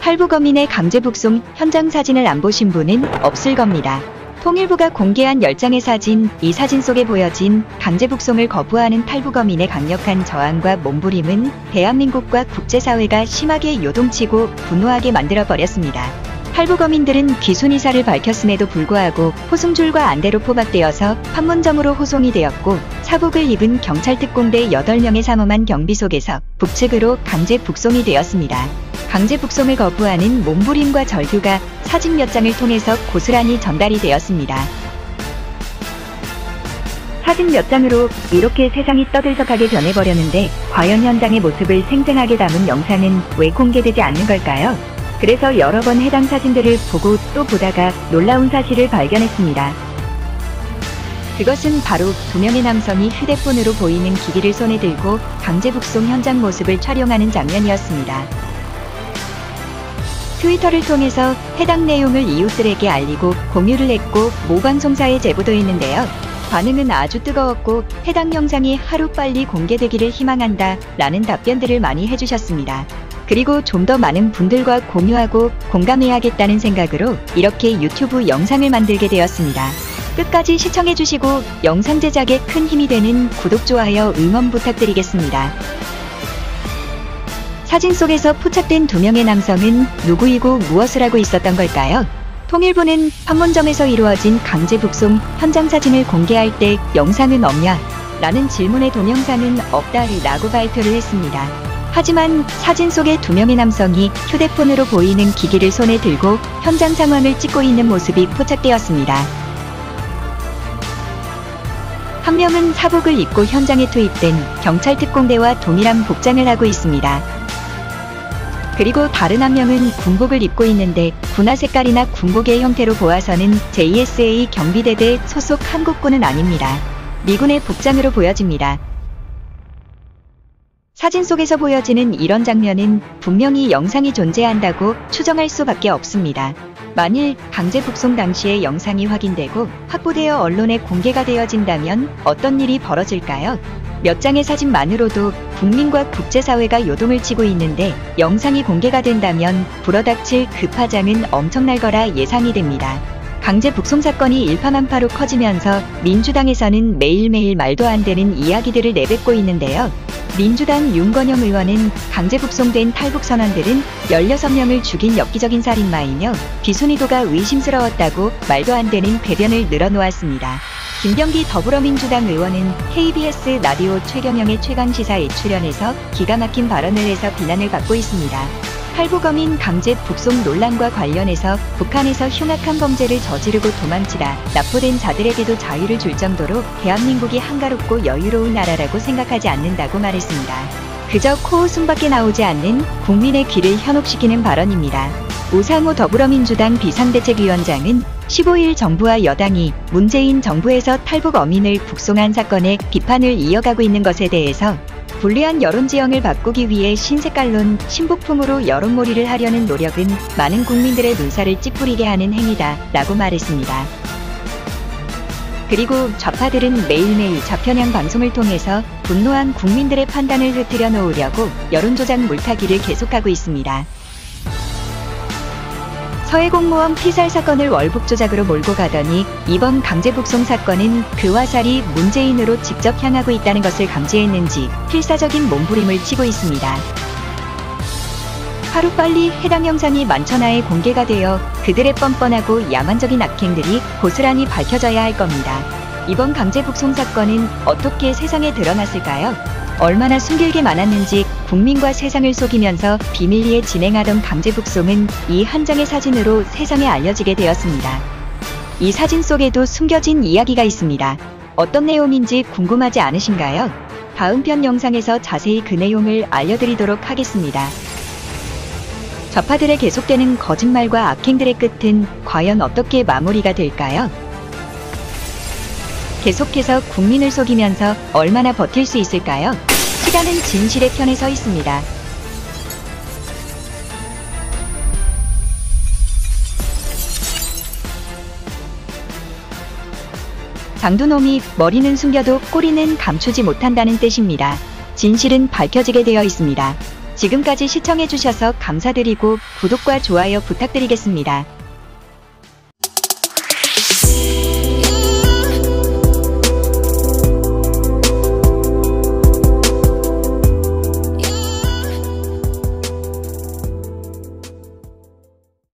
탈북어민의 강제 북송 현장 사진을 안 보신 분은 없을 겁니다. 통일부가 공개한 10장의 사진, 이 사진 속에 보여진 강제 북송을 거부하는 탈북어민의 강력한 저항과 몸부림은 대한민국과 국제사회가 심하게 요동치고 분노하게 만들어버렸습니다. 탈북어민들은 귀순이사를 밝혔음에도 불구하고 호송줄과 안대로 포박되어서 판문점으로 호송이 되었고 사복을 입은 경찰 특공대 8명의 삼엄한 경비 속에서 북측으로 강제 북송이 되었습니다. 강제 북송을 거부하는 몸부림과 절규가 사진 몇 장을 통해서 고스란히 전달이 되었습니다. 사진 몇 장으로 이렇게 세상이 떠들썩하게 변해버렸는데 과연 현장의 모습을 생생하게 담은 영상은 왜 공개되지 않는 걸까요? 그래서 여러 번 해당 사진들을 보고 또 보다가 놀라운 사실을 발견했습니다. 그것은 바로 두 명의 남성이 휴대폰으로 보이는 기기를 손에 들고 강제 북송 현장 모습을 촬영하는 장면이었습니다. 트위터를 통해서 해당 내용을 이웃들에게 알리고 공유를 했고 모 방송사에 제보도 했는데요. 반응은 아주 뜨거웠고 해당 영상이 하루빨리 공개되기를 희망한다 라는 답변들을 많이 해주셨습니다. 그리고 좀 더 많은 분들과 공유하고 공감해야겠다는 생각으로 이렇게 유튜브 영상을 만들게 되었습니다. 끝까지 시청해주시고 영상 제작에 큰 힘이 되는 구독, 좋아요, 응원 부탁드리겠습니다. 사진 속에서 포착된 두 명의 남성은 누구이고 무엇을 하고 있었던 걸까요? 통일부는 판문점에서 이루어진 강제 북송 현장 사진을 공개할 때 영상은 없냐? 라는 질문의 동영상은 없다 라고 발표를 했습니다. 하지만 사진 속의 두 명의 남성이 휴대폰으로 보이는 기기를 손에 들고 현장 상황을 찍고 있는 모습이 포착되었습니다. 한 명은 사복을 입고 현장에 투입된 경찰 특공대와 동일한 복장을 하고 있습니다. 그리고 다른 한 명은 군복을 입고 있는데 군화 색깔이나 군복의 형태로 보아서는 JSA 경비대대 소속 한국군은 아닙니다. 미군의 복장으로 보여집니다. 사진 속에서 보여지는 이런 장면은 분명히 영상이 존재한다고 추정할 수밖에 없습니다. 만일 강제 북송 당시의 영상이 확인되고 확보되어 언론에 공개가 되어진다면 어떤 일이 벌어질까요? 몇 장의 사진만으로도 국민과 국제사회가 요동을 치고 있는데 영상이 공개가 된다면 불어닥칠 그 파장은 엄청날 거라 예상이 됩니다. 강제 북송 사건이 일파만파로 커지면서 민주당에서는 매일매일 말도 안 되는 이야기들을 내뱉고 있는데요. 민주당 윤건영 의원은 강제 북송된 탈북 선원들은 16명을 죽인 엽기적인 살인마이며 비순위도가 의심스러웠다고 말도 안 되는 궤변을 늘어놓았습니다. 김병기 더불어민주당 의원은 KBS 라디오 최경영의 최강시사에 출연해서 기가 막힌 발언을 해서 비난을 받고 있습니다. 탈북어민 강제 북송 논란과 관련해서 북한에서 흉악한 범죄를 저지르고 도망치다 납포된 자들에게도 자유를 줄 정도로 대한민국이 한가롭고 여유로운 나라라고 생각하지 않는다고 말했습니다. 그저 코웃음밖에 나오지 않는 국민의 귀를 현혹시키는 발언입니다. 우상호 더불어민주당 비상대책위원장은 15일 정부와 여당이 문재인 정부에서 탈북 어민을 북송한 사건에 비판을 이어가고 있는 것에 대해서 불리한 여론 지형을 바꾸기 위해 신색깔론 신북풍으로 여론몰이를 하려는 노력은 많은 국민들의 눈살을 찌푸리게 하는 행위다 라고 말했습니다. 그리고 좌파들은 매일매일 좌편향 방송을 통해서 분노한 국민들의 판단을 흐트려 놓으려고 여론조작 물타기를 계속하고 있습니다. 서해 공무원 피살 사건을 월북 조작으로 몰고 가더니 이번 강제 북송 사건은 그 화살이 문재인으로 직접 향하고 있다는 것을 감지했는지 필사적인 몸부림을 치고 있습니다. 하루빨리 해당 영상이 만천하에 공개가 되어 그들의 뻔뻔하고 야만적인 악행들이 고스란히 밝혀져야 할 겁니다. 이번 강제 북송 사건은 어떻게 세상에 드러났을까요? 얼마나 숨길게 많았는지 국민과 세상을 속이면서 비밀리에 진행하던 강제 북송은 이 한 장의 사진으로 세상에 알려지게 되었습니다. 이 사진 속에도 숨겨진 이야기가 있습니다. 어떤 내용인지 궁금하지 않으신가요? 다음 편 영상에서 자세히 그 내용을 알려드리도록 하겠습니다. 좌파들의 계속되는 거짓말과 악행들의 끝은 과연 어떻게 마무리가 될까요? 계속해서 국민을 속이면서 얼마나 버틸 수 있을까요? 시간은 진실의 편에 서 있습니다. 장두놈이 머리는 숨겨도 꼬리는 감추지 못한다는 뜻입니다. 진실은 밝혀지게 되어 있습니다. 지금까지 시청해주셔서 감사드리고 구독과 좋아요 부탁드리겠습니다.